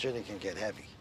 journey can get heavy.